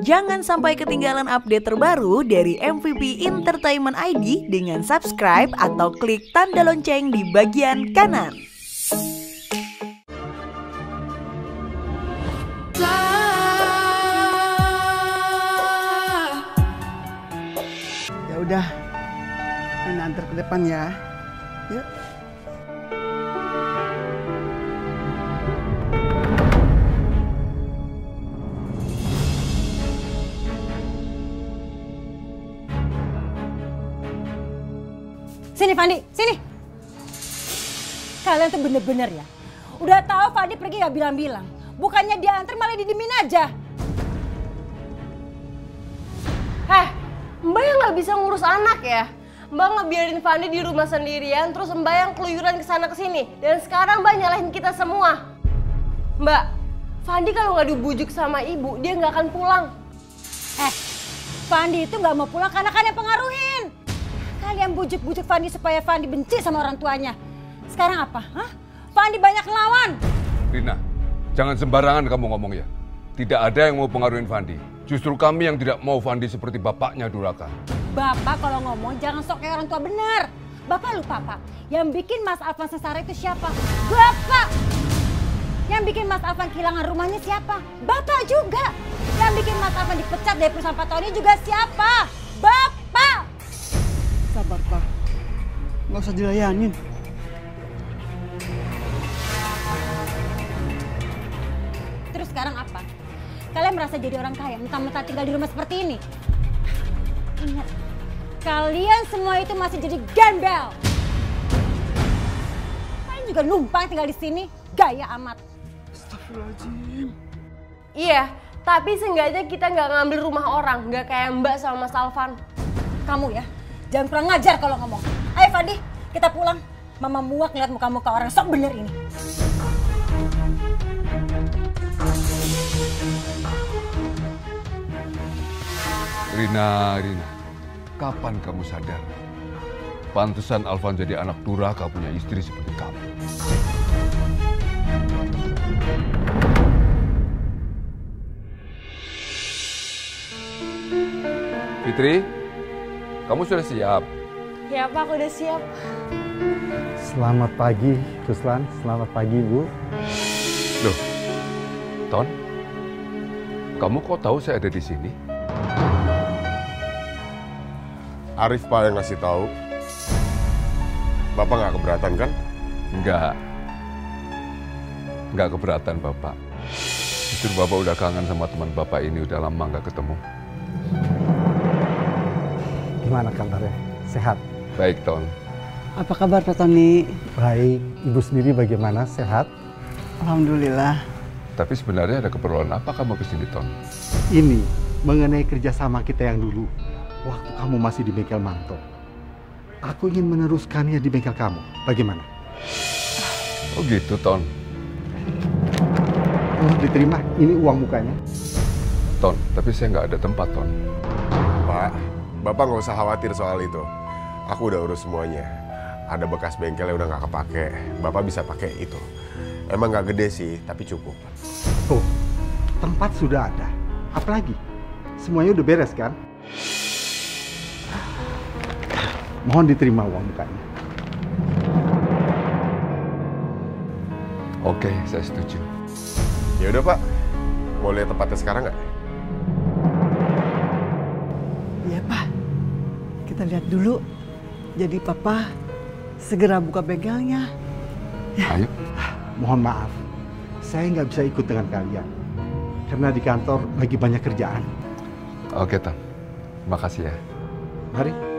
Jangan sampai ketinggalan update terbaru dari MVP Entertainment ID dengan subscribe atau klik tanda lonceng di bagian kanan. Ya udah, ini antar ke depan ya. Yuk. Sini Fandi, sini. Kalian tuh bener-bener ya. Udah tahu Fandi pergi gak bilang-bilang. Bukannya dia antar malah didemin aja. Heh, Mbak yang nggak bisa ngurus anak ya? Mbak ngebiarin Fandi di rumah sendirian, terus Mbak yang keluyuran ke sana ke sini. Dan sekarang Mbak nyalahin kita semua. Mbak, Fandi kalau nggak dibujuk sama ibu, dia nggak akan pulang. Eh, Fandi itu gak mau pulang karena kalian pengaruhin. Kalian bujuk-bujuk Fandi supaya Fandi benci sama orang tuanya. Sekarang apa? Hah? Fandi banyak lawan. Rina, jangan sembarangan kamu ngomong ya. Tidak ada yang mau pengaruhin Fandi. Justru kami yang tidak mau Fandi seperti bapaknya Duraka. Bapak kalau ngomong jangan sok kayak orang tua bener. Bapak lupa Pak, yang bikin Mas Alvan sesara itu siapa? Bapak! Yang bikin Mas Alvan kehilangan rumahnya siapa? Bapak juga! Yang bikin Mas Alvan dipecat dari perusahaan Pak Tony juga siapa? Bapak! Sabar, Pak. Nggak usah dilayanin. Terus sekarang apa? Kalian merasa jadi orang kaya, mentah-mentah tinggal di rumah seperti ini? Ingat, kalian semua itu masih jadi gembel. Kalian juga numpang tinggal di sini, gaya amat. Astagfirullahaladzim. Iya, tapi seenggaknya kita nggak ngambil rumah orang, nggak kayak Mbak sama Mas Alvan. Kamu ya, jangan kurang ngajar kalau ngomong. Ayo Fandi, kita pulang. Mama muak ngeliat muka-muka orang sok bener ini. Rina, Rina, kapan kamu sadar? Pantesan Alvan jadi anak duraka punya istri seperti kamu. Fitri, kamu sudah siap? Ya Pak, aku udah siap. Selamat pagi, Ruslan. Selamat pagi, Bu. Loh, Ton, kamu kok tahu saya ada di sini? Arif Pak yang ngasih tahu. Bapak nggak keberatan kan? Enggak. Enggak keberatan Bapak. Justru Bapak udah kangen sama teman Bapak ini, udah lama nggak ketemu. Gimana kabarnya? Sehat? Baik, Ton. Apa kabar Pak Tony? Baik. Ibu sendiri bagaimana? Sehat? Alhamdulillah. Tapi sebenarnya ada keperluan apa kamu ke sini, Ton? Ini mengenai kerjasama kita yang dulu. Waktu kamu masih di bengkel Manto. Aku ingin meneruskannya di bengkel kamu. Bagaimana? Oh gitu, Ton. Oh, diterima. Ini uang mukanya. Ton, tapi saya nggak ada tempat, Ton. Pak, Bapak nggak usah khawatir soal itu. Aku udah urus semuanya. Ada bekas bengkelnya udah nggak kepake. Bapak bisa pakai itu. Emang nggak gede sih, tapi cukup. Tuh, tempat sudah ada. Apalagi? Semuanya udah beres kan? Mohon diterima uang mukanya. Oke, saya setuju. Ya udah Pak, mau lihat tempatnya sekarang nggak? Kita lihat dulu. Jadi Papa segera buka bengkelnya. Ayo. Mohon maaf, saya nggak bisa ikut dengan kalian. Karena di kantor lagi banyak kerjaan. Oke, Ton. Makasih ya. Mari.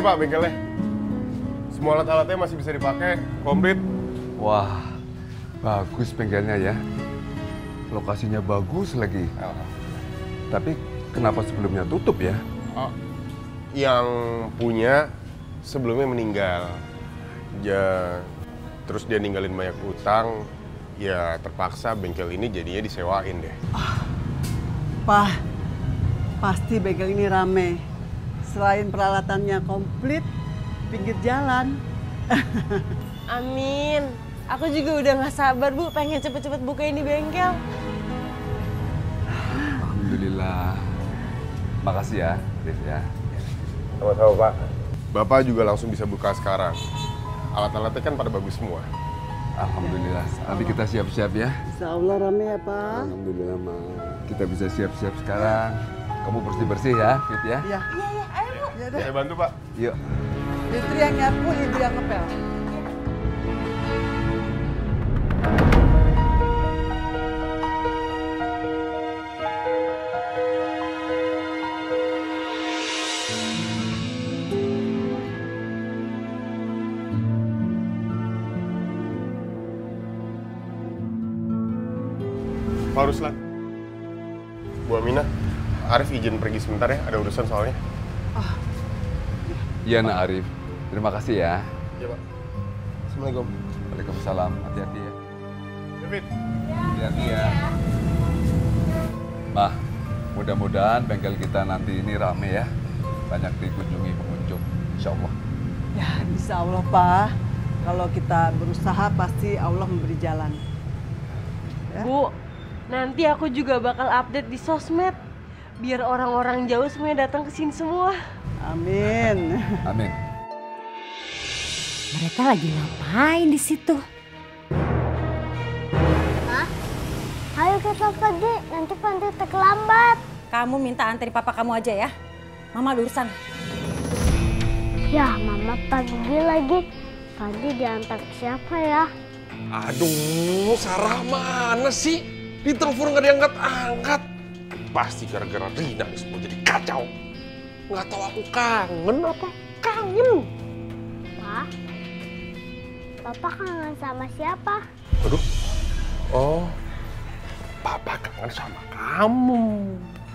Ini Pak bengkelnya. Semua alat-alatnya masih bisa dipakai, komplit. Wah, bagus bengkelnya ya. Lokasinya bagus lagi. Tapi kenapa sebelumnya tutup ya? Oh, yang punya sebelumnya meninggal. Ya, terus dia ninggalin banyak utang. Ya terpaksa bengkel ini jadinya disewain deh. Pak, Pasti bengkel ini rame. Selain peralatannya komplit, pinggir jalan. Amin. Aku juga udah gak sabar bu, pengen cepet-cepet buka ini bengkel. Alhamdulillah. Makasih ya, Rif ya. Sama-sama Pak. Bapak juga langsung bisa buka sekarang. Alat-alatnya kan pada bagus semua. Alhamdulillah. Nanti kita siap-siap ya. Insya Allah rame ya Pak. Alhamdulillah, Ma. Kita bisa siap-siap sekarang. Kamu bersih-bersih ya, Fit ya. Iya. Iya deh. Saya bantu Pak. Yuk. Istri yang nyapu, ibu yang ngepel. Pak Ruslan. Bu Aminah, Arif izin pergi sebentar ya, ada urusan soalnya. Iya, Nak Arif. Terima kasih ya. Iya Pak. Assalamualaikum. Waalaikumsalam. Hati-hati ya. David. Hati-hati ya. Mah, mudah-mudahan bengkel kita nanti ini rame ya. Banyak dikunjungi pengunjung. Insya Allah. Ya, insya Allah Pak. Kalau kita berusaha pasti Allah memberi jalan. Ya. Bu, nanti aku juga bakal update di sosmed. Biar orang-orang jauh semuanya datang ke sini semua. Amin. Amin. Mereka lagi ngapain di situ? Ayo kita pergi, nanti Panti terlambat. Kamu minta antri papa kamu aja ya. Mama urusan. Ya, Mama pergi lagi. Panti diantar siapa ya? Aduh, Sarah mana sih? Ditelepon nggak diangkat-angkat. Pasti gara-gara Rina nih semua jadi kacau. Nggak tahu aku kangen apa? Kangen. Pak, Papa kangen sama siapa? Aduh. Oh, Papa kangen sama kamu.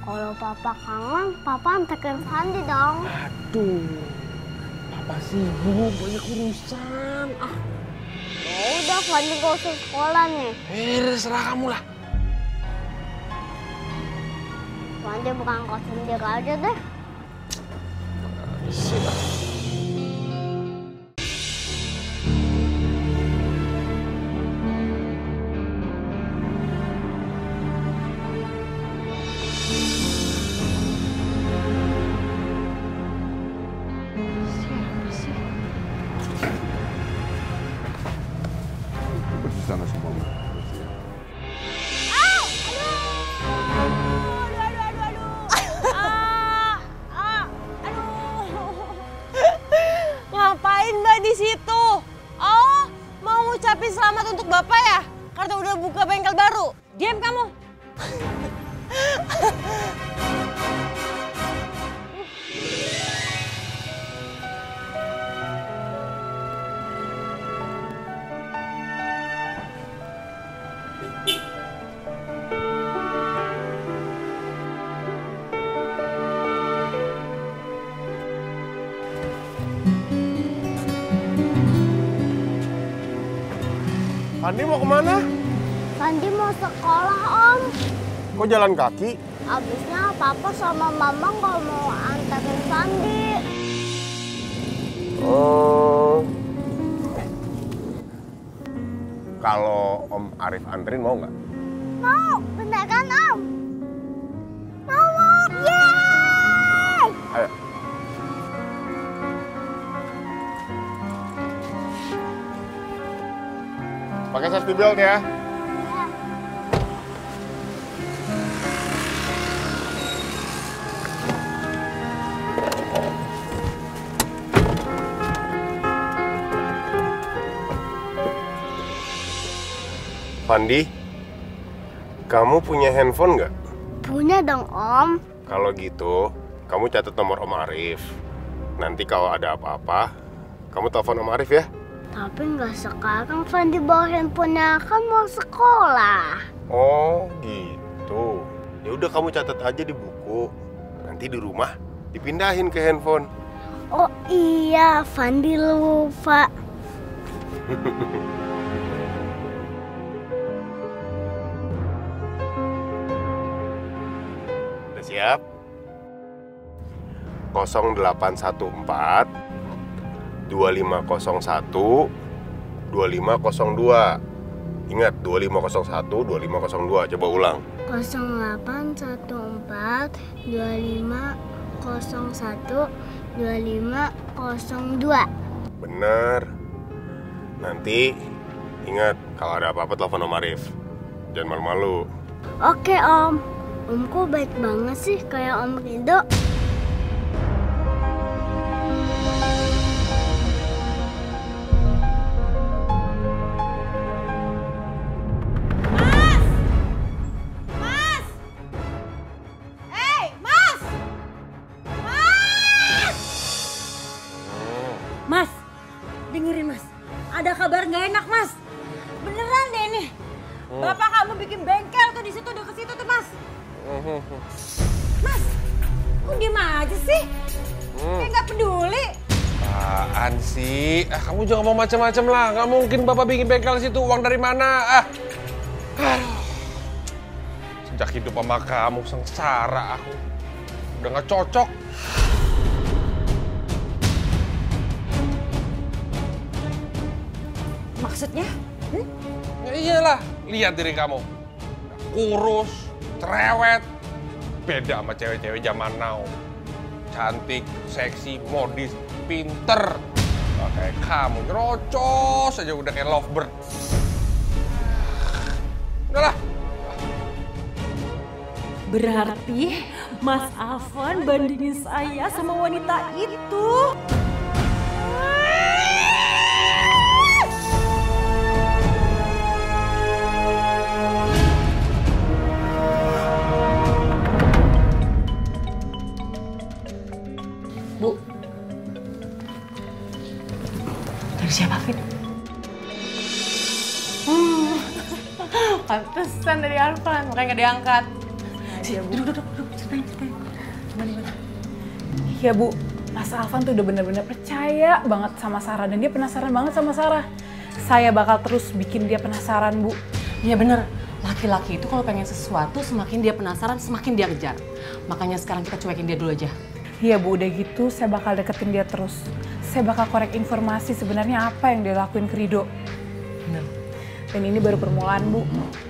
Kalau Papa kangen, Papa antarkan Fandi dong. Aduh, Papa sibuk banyak urusan. Ah, Ya udah, Fandi gak usah sekolah nih. eh, serah kamu lah. Fandi berangkat sendiri aja deh. Isi lah. Bersih sana semua. Ma. Buka bengkel baru. Diam kamu. Fandi mau ke mana? Fandi mau sekolah, Om. Kok jalan kaki? Abisnya Papa sama Mama nggak mau antarin Fandi. Oh. Kalau Om Arif anterin mau nggak? Mau, bener kan, Om? Mau, mau. Yeay! Ayo. Pakai safety belt ya. Fandi, kamu punya handphone nggak? Punya dong, Om. Kalau gitu, kamu catat nomor Om Arif. Nanti kalau ada apa-apa, kamu telepon Om Arif ya. Tapi nggak sekarang Fandi bawa handphonenya kan mau sekolah. Oh, gitu. Ya udah kamu catat aja di buku. Nanti di rumah dipindahin ke handphone. Oh iya, Fandi lupa. siap? 0814 2501 2502. Ingat 2501 2502. Coba ulang. 0814 2501 2502. Bener. Nanti ingat kalau ada apa-apa telepon Om Arif. Jangan malu-malu. Oke om, omku baik banget sih kayak om Rido. Macam-macam lah. Nggak mungkin bapak bikin bengkel situ. Uang dari mana? Ah. Aduh. Sejak hidup sama kamu sengsara aku. Udah nggak cocok. Maksudnya? Hmm? Ya iyalah, lihat diri kamu. Kurus, cerewet, beda sama cewek-cewek zaman now. Cantik, seksi, modis, pinter. Gak kayak kamu, nyerocos aja udah kayak lovebird. Udahlah, Berarti Mas Afan bandingin saya sama wanita itu. Makanya nggak diangkat. Iya, Bu. Duduk, duduk, duduk. Ceritain, ceritain. Gimana, gimana? Iya, Bu. Mas Alvan tuh udah bener-bener percaya banget sama Sarah. Dan dia penasaran banget sama Sarah. Saya bakal terus bikin dia penasaran, Bu. Iya bener, laki-laki itu kalau pengen sesuatu semakin dia penasaran semakin dia kejar. Makanya sekarang kita cuekin dia dulu aja. Iya, Bu. Udah gitu, saya bakal deketin dia terus. Saya bakal korek informasi sebenarnya apa yang dia lakuin ke Rido. Bener. Dan ini baru permulaan, Bu.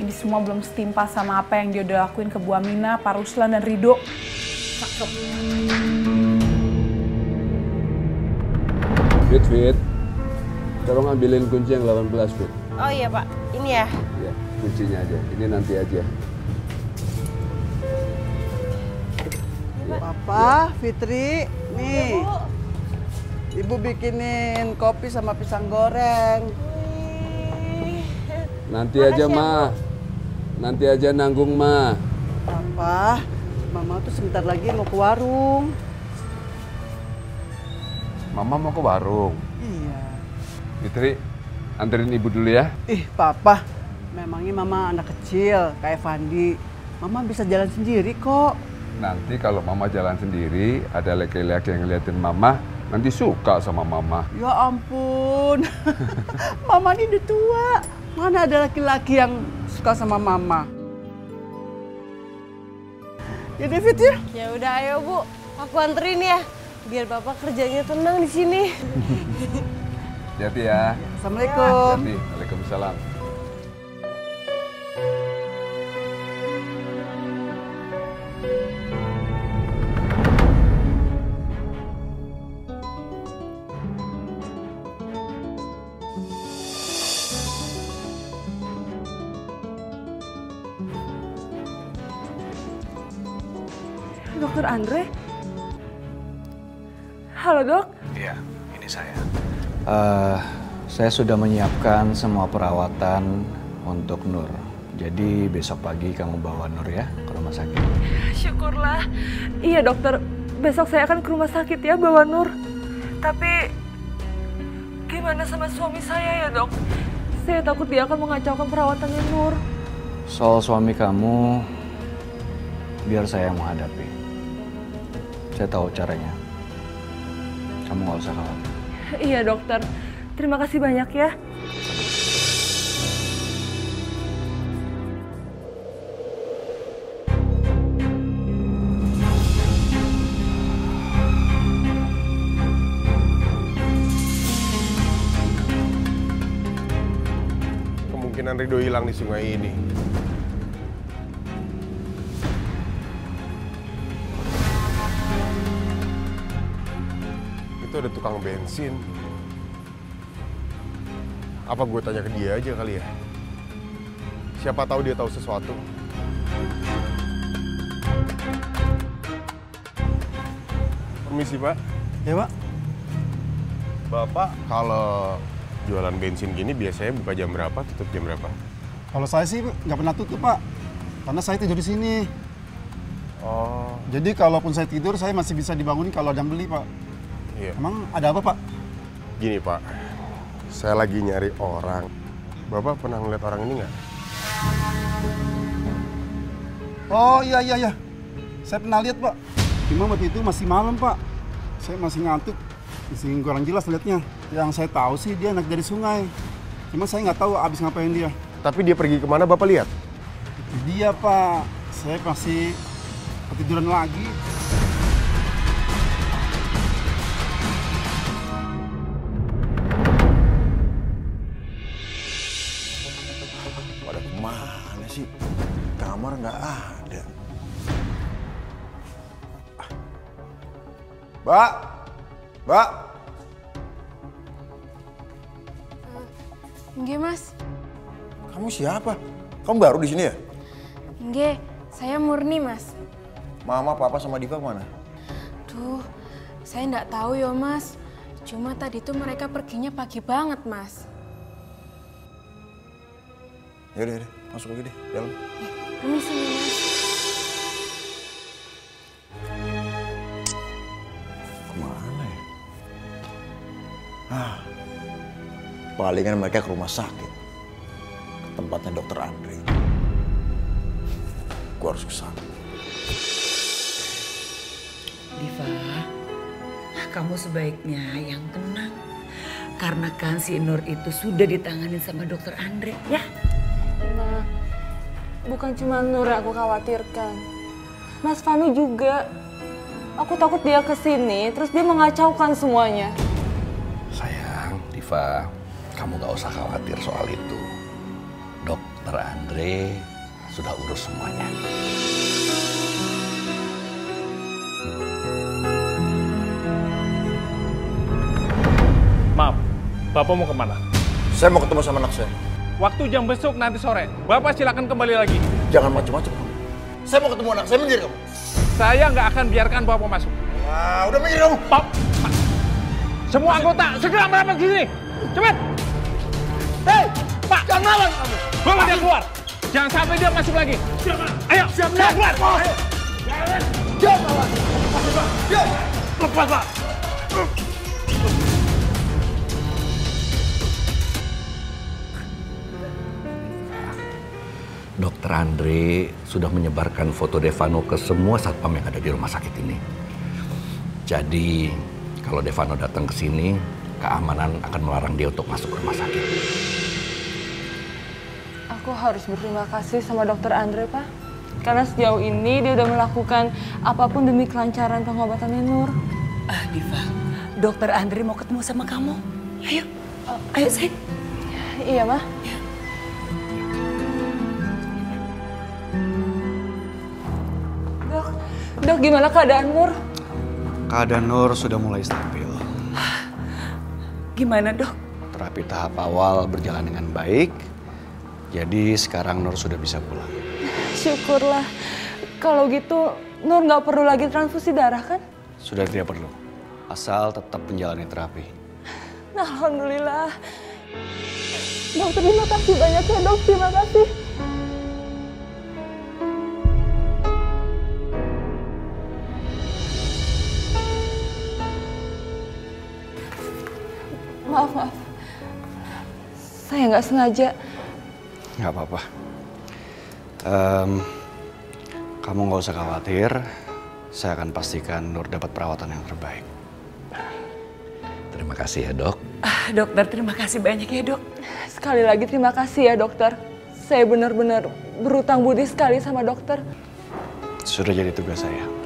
Ini semua belum setimpal sama apa yang dia udah lakuin ke Bu Amina, Pak Ruslan, dan Rido. Cakep. Fit, Fit. Tolong ambilin kunci yang 18, Fit. Oh iya Pak, ini ya. Ya, kuncinya aja. Ini nanti aja. Papa, Fitri, nih. Ibu bikinin kopi sama pisang goreng. Nanti aja, Ma. Nanti aja nanggung, Ma. Papa, Mama tuh sebentar lagi mau ke warung. Mama mau ke warung. Iya. Fitri, anterin ibu dulu ya. Ih, Papa, memangnya Mama anak kecil kayak Fandi. Mama bisa jalan sendiri kok. Nanti kalau Mama jalan sendiri, ada laki-laki yang ngeliatin Mama, nanti suka sama Mama. Ya ampun, Mama ini udah tua. Mana ada laki-laki yang suka sama Mama? Ya David ya. Ya udah ayo Bu, aku anterin ya. Biar Bapak kerjanya tenang di sini. Hati ya. Assalamualaikum. Hati. Waalaikumsalam. Andre? Halo dok, Iya, ini saya. Eh, saya sudah menyiapkan semua perawatan untuk Nur. Jadi besok pagi kamu bawa Nur ya ke rumah sakit. syukurlah. Iya dokter, besok saya akan ke rumah sakit ya bawa Nur. Tapi gimana sama suami saya ya dok? Saya takut dia akan mengacaukan perawatannya Nur. Soal suami kamu, biar saya yang menghadapi. Saya tahu caranya. Kamu nggak usah khawatir. Iya dokter. Terima kasih banyak ya. Kemungkinan Ridho hilang di sungai ini. Itu ada tukang bensin. Apa gue tanya ke dia aja kali ya? Siapa tahu dia tahu sesuatu. Permisi, Pak. Ya, Pak. Bapak kalau jualan bensin gini biasanya buka jam berapa, tutup jam berapa? Kalau saya sih nggak pernah tutup pak, karena saya tidur di sini. Oh. Jadi kalaupun saya tidur, saya masih bisa dibangunin kalau ada yang beli pak. Iya. Emang ada apa pak? Gini Pak, saya lagi nyari orang. Bapak pernah ngeliat orang ini nggak? Oh iya iya iya, saya pernah lihat pak. Cuma waktu itu masih malam pak, saya masih ngantuk, masih kurang jelas liatnya. Yang saya tahu sih dia naik dari sungai. Cuma saya nggak tahu abis ngapain dia. Tapi dia pergi ke mana Bapak lihat? Dia pak, saya masih ketiduran lagi. Kamar nggak ada. Mbak, Mbak, Nggih, Mas. kamu siapa? Kamu baru di sini ya? Nggih, saya murni, Mas. Mama, Papa, sama Diva mana? Duh, saya nggak tahu ya, Mas. Cuma tadi tuh mereka perginya pagi banget, Mas. Yaudah, yaudah, masuk lagi deh, dalam. Permisi nih, Mas. Ke mana ya? Ah, palingan mereka ke rumah sakit. Ke tempatnya dokter Andre. Gue harus ke sana. Diva, kamu sebaiknya yang tenang. Karena kan si Nur itu sudah ditangani sama dokter Andre, ya? Ma, bukan cuma Nur yang aku khawatirkan. Mas Fanu juga. Aku takut dia ke sini, terus dia mengacaukan semuanya. Sayang, Diva, kamu gak usah khawatir soal itu. Dokter Andre sudah urus semuanya. Maaf, Bapak mau ke mana? Saya mau ketemu sama anak saya. Waktu jam besok nanti sore, Bapak silakan kembali lagi. Jangan macam-macam kamu. Saya mau ketemu anak saya, minggir kamu. Saya nggak akan biarkan Bapak masuk. Wah, udah minggir kamu. Pak, semua anggota segera merapat ke sini. Cepat. Hei, Pak, jangan lawan kamu. Bawa dia keluar. Jangan sampai dia masuk lagi. Ayo, siap, keluar. Ayo. Jangan lawan. Diam. Lepas, Pak. Dokter Andre sudah menyebarkan foto Devano ke semua satpam yang ada di rumah sakit ini. Jadi, kalau Devano datang ke sini, keamanan akan melarang dia untuk masuk ke rumah sakit. Aku harus berterima kasih sama dokter Andre, Pak. Karena sejauh ini dia udah melakukan apa pun demi kelancaran pengobatan Nur. Ah, Diva, dokter Andre mau ketemu sama kamu. Ayo, ayo sayang. Iya, Ma. Dok, dok gimana keadaan Nur? Keadaan Nur sudah mulai stabil. Gimana dok? Terapi tahap awal berjalan dengan baik. Jadi sekarang Nur sudah bisa pulang. Syukurlah. Kalau gitu Nur nggak perlu lagi transfusi darah kan? Sudah tidak perlu. Asal tetap menjalani terapi. Alhamdulillah. Dok, terima kasih banyak ya dok. Terima kasih. Saya nggak sengaja. Nggak apa-apa. Em, kamu nggak usah khawatir. Saya akan pastikan Nur dapat perawatan yang terbaik. Terima kasih ya dok. Ah, dokter terima kasih banyak ya dok. Sekali lagi terima kasih ya dokter. Saya benar-benar berutang budi sekali sama dokter. Sudah jadi tugas saya.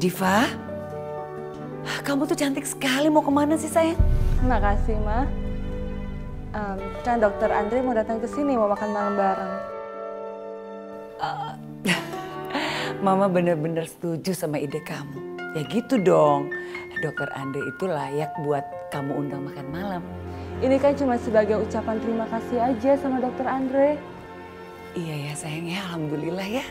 Diva, kamu tuh cantik sekali. Mau ke mana sih sayang? Makasih, Ma. Em, kan dokter Andre mau datang ke sini mau makan malam bareng. Mama bener-bener setuju sama ide kamu. Ya gitu dong. Dokter Andre itu layak buat kamu undang makan malam. Ini kan cuma sebagai ucapan terima kasih aja sama dokter Andre. Iya ya sayang ya, alhamdulillah ya.